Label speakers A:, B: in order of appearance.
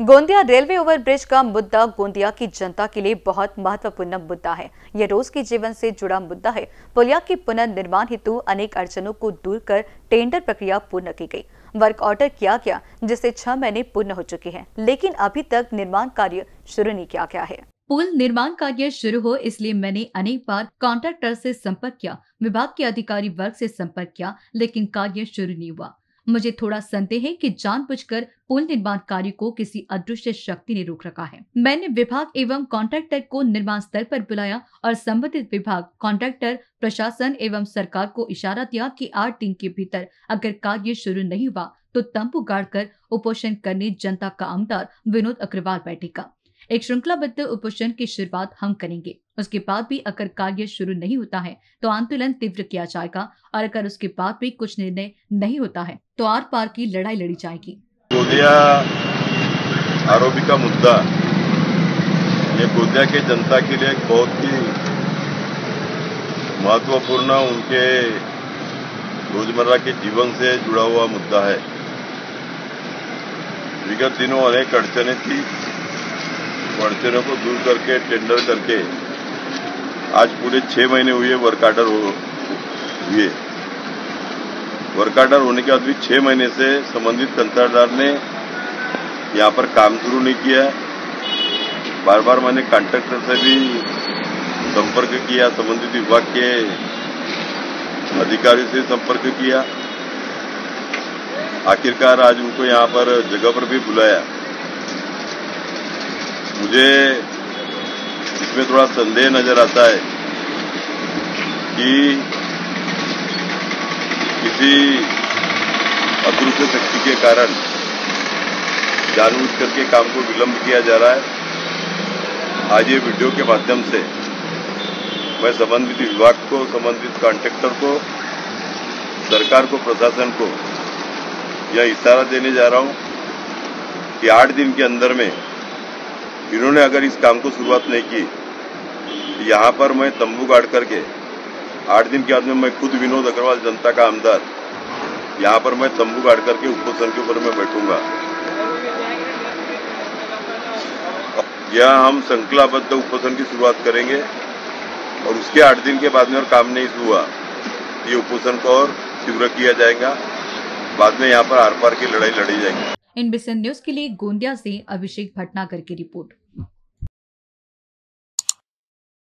A: Gondia railway overbridge का मुद्दा गोंदिया की जनता के लिए बहुत महत्वपूर्ण मुद्दा है। यह रोज के जीवन से जुड़ा मुद्दा है। पुलिया के पुनर्निर्माण हेतु अनेक अड़चनों को दूर कर टेंडर प्रक्रिया पूर्ण की गई। वर्क ऑर्डर किया गया, जिससे छह महीने पूर्ण हो चुके हैं, लेकिन अभी तक निर्माण कार्य शुरू नहीं किया गया है। पुल निर्माण कार्य शुरू हो, इसलिए मैंने अनेक बार कॉन्ट्रैक्टर से संपर्क किया, विभाग के अधिकारी वर्ग से संपर्क किया, लेकिन कार्य शुरू नहीं हुआ। मुझे थोड़ा संदेह है कि जानबूझकर पुल निर्माण कार्य को किसी अदृश्य शक्ति ने रोक रखा है। मैंने विभाग एवं कॉन्ट्रैक्टर को निर्माण स्तर पर बुलाया और संबंधित विभाग, कॉन्ट्रैक्टर, प्रशासन एवं सरकार को इशारा दिया कि आठ दिन के भीतर अगर कार्य शुरू नहीं हुआ तो तंबू गाड़कर उपोषण करने जनता का आमदार विनोद अग्रवाल बैठेगा। एक श्रृंखलाबद्ध उपोषण की शुरुआत हम करेंगे। उसके बाद भी अगर कार्य शुरू नहीं होता है तो आंदोलन तीव्र किया जाएगा और अगर उसके बाद भी कुछ निर्णय नहीं होता है तो आर पार की लड़ाई लड़ी जाएगी।
B: गोदिया आरोपी का मुद्दा। ये गोदिया के जनता के लिए बहुत ही महत्वपूर्ण उनके रोज़मर्रा के जीवन से जुड़ा हुआ मुद्दा है। विगत दिनों अनेक अड़चने थी। अड़चनों को दूर करके टेंडर करके आज पूरे छह महीने हुए वर्क आर्डर हुए। वर्क आर्डर होने के बाद भी छह महीने से संबंधित कंत्राटदार ने यहाँ पर काम शुरू नहीं किया बार बार मैंने कॉन्ट्रैक्टर से भी संपर्क किया, संबंधित विभाग के अधिकारी से संपर्क किया। आखिरकार आज उनको यहाँ पर जगह पर भी बुलाया। मुझे इसमें थोड़ा संदेह नज़र आता है कि किसी अदृश्य शक्ति के कारण जानबूझ करके काम को विलंब किया जा रहा है। आज ये वीडियो के माध्यम से मैं संबंधित विभाग को, संबंधित कॉन्ट्रैक्टर को, सरकार को, प्रशासन को यह इशारा देने जा रहा हूँ कि आठ दिन के अंदर में इन्होंने अगर इस काम को शुरुआत नहीं की यहाँ पर मैं तंबू गाड़ करके, आठ दिन के बाद में मैं खुद विनोद अग्रवाल जनता का आमदार, यहाँ पर मैं तंबू गाड़ करके उपोषण के ऊपर मैं बैठूँगा। यह हम श्रृंखलाबद्ध उपोषण की शुरुआत करेंगे और उसके आठ दिन के बाद में और काम नहीं हुआ ये उपोषण को और तीव्र किया जाएगा। बाद में यहाँ पर आर पार की लड़ाई लड़ी जाएगी।
A: इन बिसन न्यूज़ के लिए गोंदिया से अभिषेक भटनागर की रिपोर्ट।